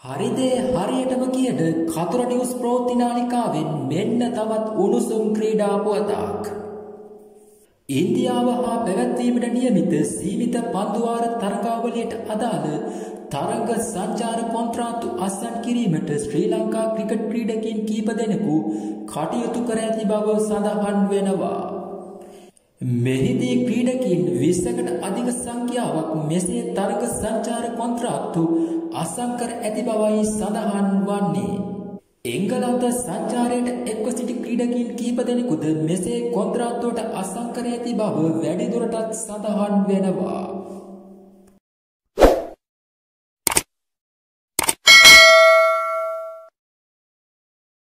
හරිදේ හරියටම කියන කතුර නිවුස් ප්‍රවෘත්ති නාලිකාවෙන් මෙන්න තවත් උණුසුම් ක්‍රීඩා පුවතක්. ඉන්දියාව හා පැවැත්වීමට නියමිත සීමිත පන්දුවාර තරගාවලියට අදාළ තරග සංචාර කොන්ත්‍රාත්තු අස්සන් කිරීමට ශ්‍රී ලංකා ක්‍රිකට් ක්‍රීඩකින් කීප දෙනෙකු කටයුතු කර ඇති බව සඳහන් වෙනවා. මෙහිදී ක්‍රීඩකින් විස්සකට අධික සංඛ්‍යාවක් මෙසේ තරග සංචාර කොන්ත්‍රාත්තු අසංකර ඇති බවයි සඳහන් වන්නේ. එංගලන්ත සංචාරයට එක්ව සිටි ක්‍රීඩකින් කීප දෙනෙකුද මෙසේ කොන්ත්‍රාත්තුවට අසංකර ඇති බව වැඩිදුරටත් සඳහන් වෙනවා.